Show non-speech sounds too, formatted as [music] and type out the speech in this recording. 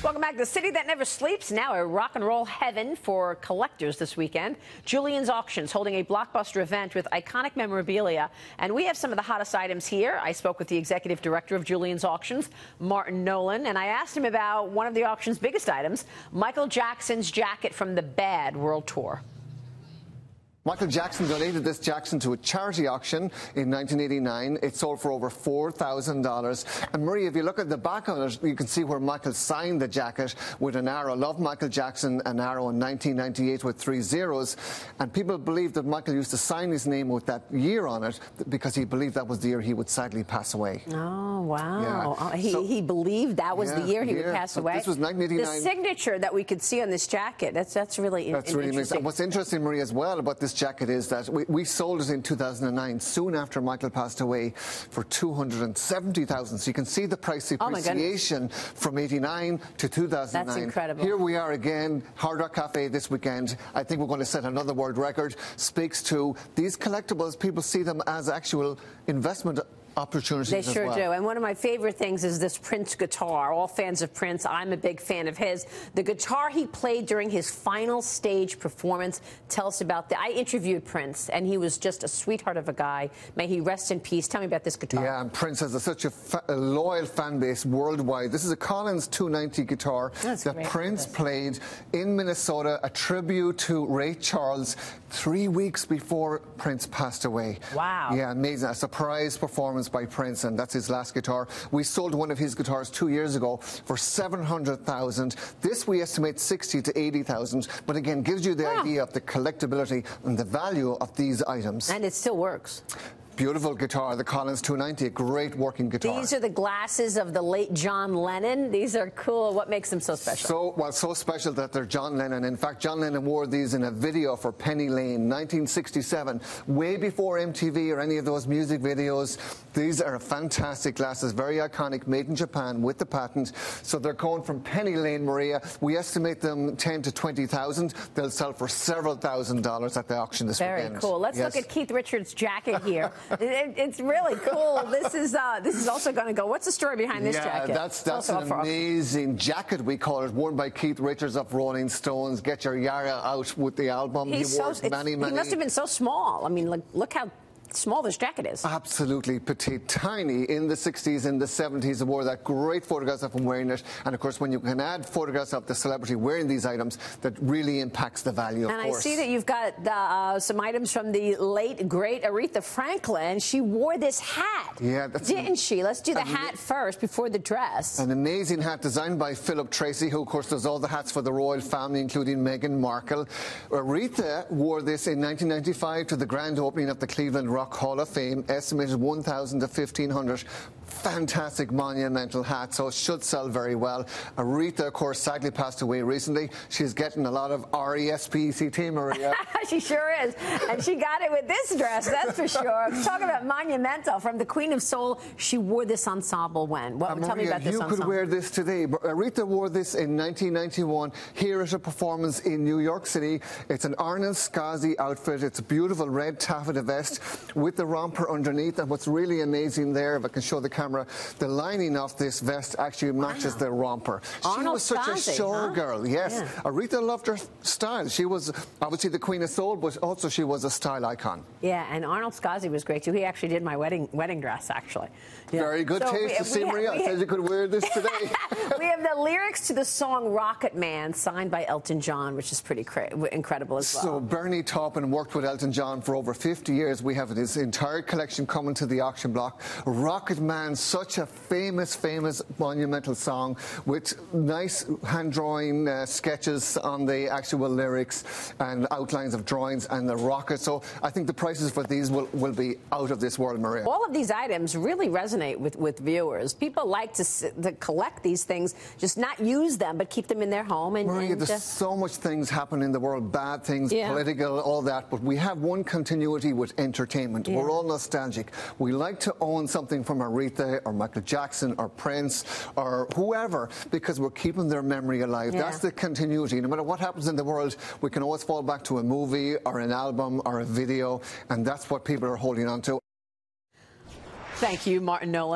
Welcome back. The city that never sleeps, now a rock and roll heaven for collectors this weekend. Julien's Auctions holding a blockbuster event with iconic memorabilia. And we have some of the hottest items here. I spoke with the executive director of Julien's Auctions, Martin Nolan, and I asked him about one of the auction's biggest items, Michael Jackson's jacket from the Bad World Tour. Michael Jackson donated this Jackson to a charity auction in 1989. It sold for over $4,000. And Marie, if you look at the back of it, you can see where Michael signed the jacket with an arrow. Love Michael Jackson, an arrow in 1998 with three zeros. And people believe that Michael used to sign his name with that year on it because he believed that was the year he would sadly pass away. Oh, wow. Yeah. Oh, he, so, he believed that was yeah, the year he yeah. would pass so away. This was 1989. The signature that we could see on this jacket, that's, that's really That's really interesting. Amazing. What's interesting, Marie, as well about this jacket is that we, we sold it in 2009, soon after Michael passed away, for 270,000. So you can see the price oh appreciation oh from 89 to 2009. That's incredible. Here we are again, Hard Rock Cafe this weekend. I think we're going to set another world record. Speaks to these collectibles. People see them as actual investment opportunities. They sure well. do. And one of my favorite things is this Prince guitar. All fans of Prince, I'm a big fan of his. The guitar he played during his final stage performance. Tell us about that. I interviewed Prince, and he was just a sweetheart of a guy. May he rest in peace. Tell me about this guitar. Yeah, and Prince has a, such a, a, loyal fan base worldwide. This is a Collins 290 guitar That's that Prince played in Minnesota, a tribute to Ray Charles three weeks before Prince passed away. Wow. Yeah, amazing. A surprise performance by Prince, and that's his last guitar. We sold one of his guitars two years ago for 700,000. This we estimate 60 to 80,000, but again, gives you the idea of the collectability and the value of these items. And it still works. Beautiful guitar, the Collins 290, a great working guitar. These are the glasses of the late John Lennon. These are cool. What makes them so special? So, well, so special that they're John Lennon. In fact, John Lennon wore these in a video for Penny Lane, 1967, way before MTV or any of those music videos. These are fantastic glasses, very iconic, made in Japan with the patent. So they're going from Penny Lane, Maria. We estimate them 10 to 20,000. They'll sell for several thousand dollars at the auction this very weekend. Very cool. Let's yes. look at Keith Richards' jacket here. [laughs] it, it's really cool. This is uh, this is also going to go. What's the story behind this yeah, jacket? that's that's an amazing jacket. We call it, worn by Keith Richards of Rolling Stones. Get your Ya-Ya's out with the album. He's he wore so, many, many. He must have been so small. I mean, look, look how small this jacket is. Absolutely petite, tiny. In the 60s, in the 70s, they wore that great photographs of him wearing it. And of course, when you can add photographs of the celebrity wearing these items, that really impacts the value, of and course. I see that you've got the, uh, some items from the late, great Aretha Franklin. She wore this hat. Yeah, that's Didn't she? Let's do the hat first before the dress. An amazing hat designed by Philip Treacy, who, of course, does all the hats for the royal family, including Meghan Markle. Aretha wore this in 1995 to the grand opening of the Cleveland Rock Hall of Fame estimated 1,000 to 1,500 fantastic monumental hat, so it should sell very well. Aretha, of course, sadly passed away recently. She's getting a lot of R-E-S-P-E-C-T, Maria. [laughs] she sure is. And she got it with this dress, that's for sure. [laughs] Talk about monumental. From the Queen of Soul, she wore this ensemble when? What, uh, tell Maria, me about this you ensemble. could wear this today. But Aretha wore this in 1991 here at a performance in New York City. It's an Arnold Scaasi outfit. It's a beautiful red taffeta vest with the romper underneath. And what's really amazing there, if I can show the camera, the lining of this vest actually matches wow. the romper. Arnold she was such a showgirl, huh? yes. Yeah. Aretha loved her style. She was obviously the queen of soul, but also she was a style icon. Yeah, and Arnold Scaasi was great too. He actually did my wedding wedding dress, actually. Yeah. Very good so taste we, to see Maria. I said you could wear this [laughs] today. we have the lyrics to the song Rocket Man, signed by Elton John, which is pretty incredible as well. So Bernie Taupin worked with Elton John for over 50 years. We have his entire collection coming to the auction block. Rocket Man, such a famous, famous monumental song with nice hand-drawing uh, sketches on the actual lyrics and outlines of drawings and the rocket. So I think the prices for these will, will be out of this world, Maria. All of these items really resonate with, with viewers. People like to, to collect these things, just not use them, but keep them in their home. And, Maria, and, there's uh, so much things happen in the world, bad things, yeah. political, all that, but we have one continuity with entertainment. Yeah. We're all nostalgic. We like to own something from Aretha or Michael Jackson or Prince or whoever because we're keeping their memory alive. Yeah. That's the continuity. No matter what happens in the world, we can always fall back to a movie or an album or a video, and that's what people are holding on to. Thank you, Martin Nolan.